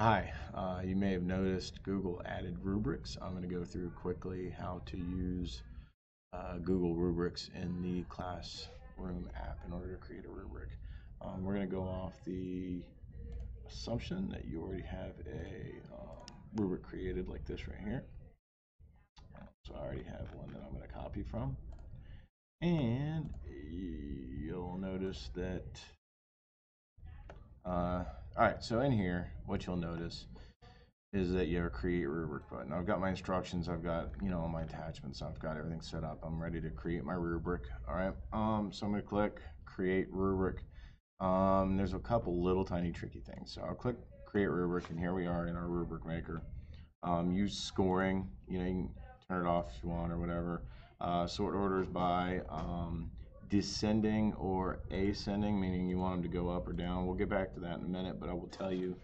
Hi, uh, you may have noticed Google added rubrics. I'm going to go through quickly how to use uh, Google rubrics in the Classroom app in order to create a rubric. Um, we're going to go off the assumption that you already have a um, rubric created like this right here. So I already have one that I'm going to copy from. And you'll notice that uh, all right, so in here, what you'll notice is that you have a create rubric button. I've got my instructions, I've got, you know, my attachments, I've got everything set up. I'm ready to create my rubric. All right, um, so I'm gonna click create rubric. Um, there's a couple little tiny tricky things. So I'll click create rubric and here we are in our rubric maker. Um, use scoring, you know, you can turn it off if you want or whatever. Uh, sort orders by um, descending or ascending, meaning you want them to go up or down. We'll get back to that in a minute, but I will tell you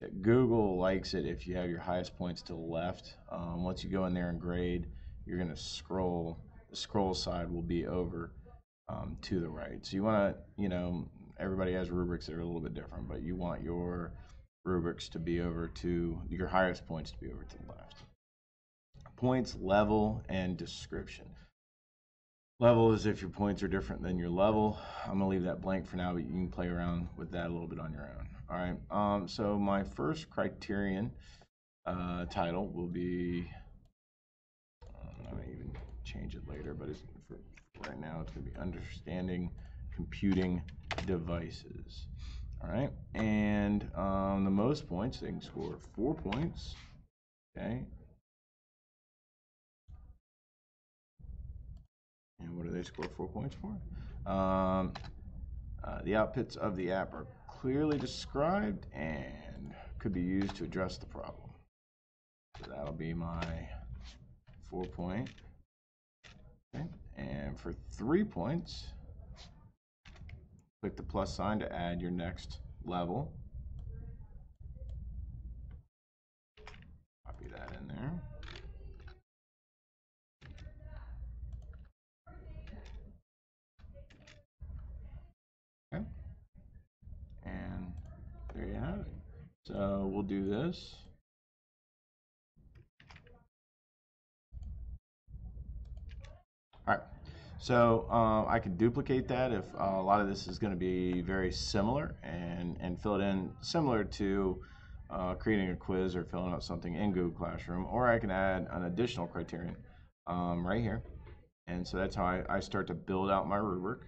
that Google likes it if you have your highest points to the left. Um, once you go in there and grade, you're going to scroll. The scroll side will be over um, to the right. So you want to, you know, everybody has rubrics that are a little bit different, but you want your rubrics to be over to your highest points to be over to the left. Points, level, and description. Level is if your points are different than your level. I'm gonna leave that blank for now, but you can play around with that a little bit on your own. All right, um, so my first criterion uh, title will be, um, I'm gonna even change it later, but for right now it's gonna be understanding computing devices. All right, and um, the most points, they can score four points, okay, And what do they score four points for? Um, uh, the outputs of the app are clearly described and could be used to address the problem. So that'll be my four point. Okay. And for three points, click the plus sign to add your next level. Copy that in there. There you have it. So we'll do this. All right. So uh, I could duplicate that if uh, a lot of this is going to be very similar and, and fill it in similar to uh, creating a quiz or filling out something in Google Classroom. Or I can add an additional criterion um, right here. And so that's how I, I start to build out my rubric.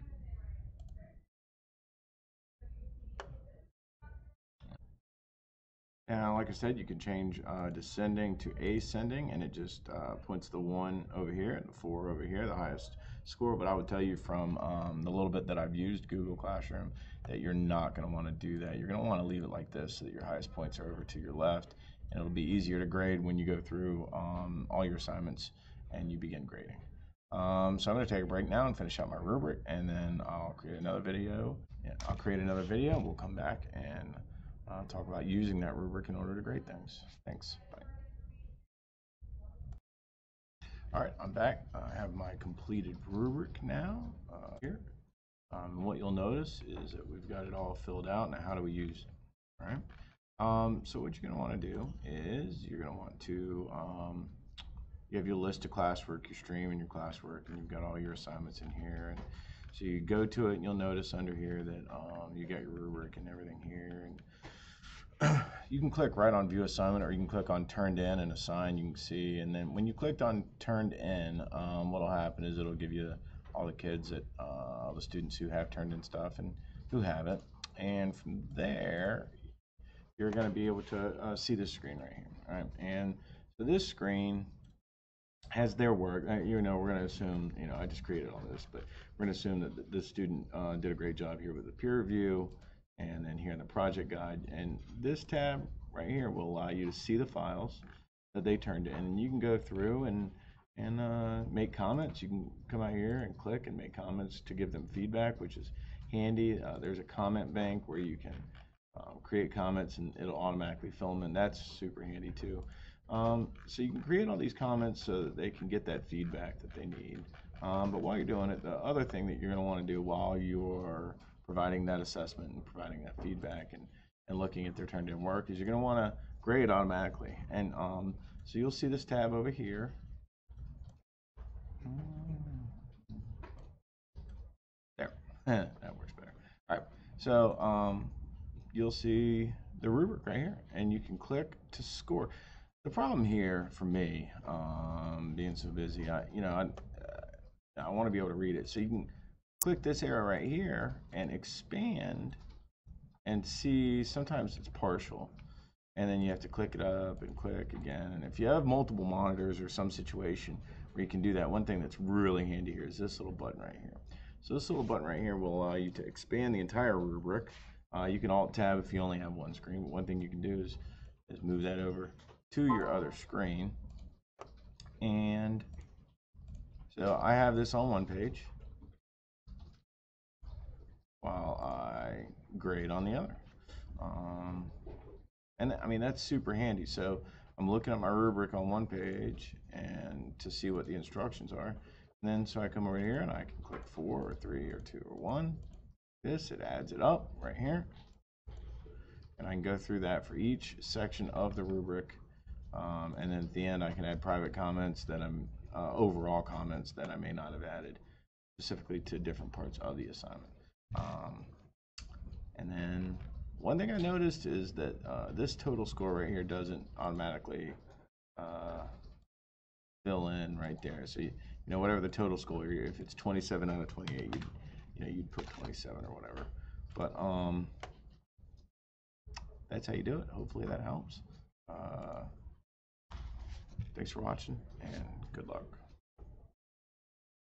And like I said, you can change uh, descending to ascending, and it just uh, points the one over here and the four over here, the highest score. But I would tell you from um, the little bit that I've used Google Classroom that you're not going to want to do that. You're going to want to leave it like this so that your highest points are over to your left, and it'll be easier to grade when you go through um, all your assignments and you begin grading. Um, so I'm going to take a break now and finish out my rubric, and then I'll create another video. Yeah, I'll create another video, and we'll come back and uh, talk about using that rubric in order to grade things. Thanks. Bye. All right, I'm back. I have my completed rubric now uh, here. Um, what you'll notice is that we've got it all filled out. Now, how do we use it? All right. Um, so what you're going to want to do is you're going to want to um, you have your list of classwork, your stream, and your classwork, and you've got all your assignments in here. And so you go to it, and you'll notice under here that um, you got your rubric and everything here. And you can click right on view assignment or you can click on turned in and assign you can see and then when you clicked on turned in um, what will happen is it'll give you all the kids that uh, all the students who have turned in stuff and who haven't and from there you're going to be able to uh, see this screen right here all right? And so this screen has their work uh, you know we're going to assume you know I just created all this but we're going to assume that the student uh, did a great job here with the peer review and then here in the project guide. And this tab right here will allow you to see the files that they turned in. And you can go through and and uh, make comments. You can come out here and click and make comments to give them feedback, which is handy. Uh, there's a comment bank where you can um, create comments and it'll automatically fill them, and that's super handy too. Um, so you can create all these comments so that they can get that feedback that they need. Um, but while you're doing it, the other thing that you're going to want to do while you're providing that assessment and providing that feedback and and looking at their turned in work is you're going to want to grade automatically. And um, so you'll see this tab over here. There, that works better. All right, so um, you'll see the rubric right here, and you can click to score. The problem here for me, um, being so busy, I you know I, uh, I want to be able to read it, so you can click this arrow right here and expand and see. Sometimes it's partial, and then you have to click it up and click again. And if you have multiple monitors or some situation where you can do that, one thing that's really handy here is this little button right here. So this little button right here will allow you to expand the entire rubric. Uh, you can alt tab if you only have one screen, but one thing you can do is, is move that over to your other screen. And so I have this on one page while I grade on the other. Um, and I mean, that's super handy. So I'm looking at my rubric on one page and to see what the instructions are. And then so I come over here and I can click four or three or two or one. This, it adds it up right here. And I can go through that for each section of the rubric. Um, and then at the end, I can add private comments that I'm, uh, overall comments that I may not have added specifically to different parts of the assignment. Um, and then one thing I noticed is that uh, this total score right here doesn't automatically uh, fill in right there. So you, you know whatever the total score, if it's 27 out of 28, you'd, you know you'd put 27 or whatever. But um, that's how you do it. Hopefully that helps. Uh, thanks for watching and good luck.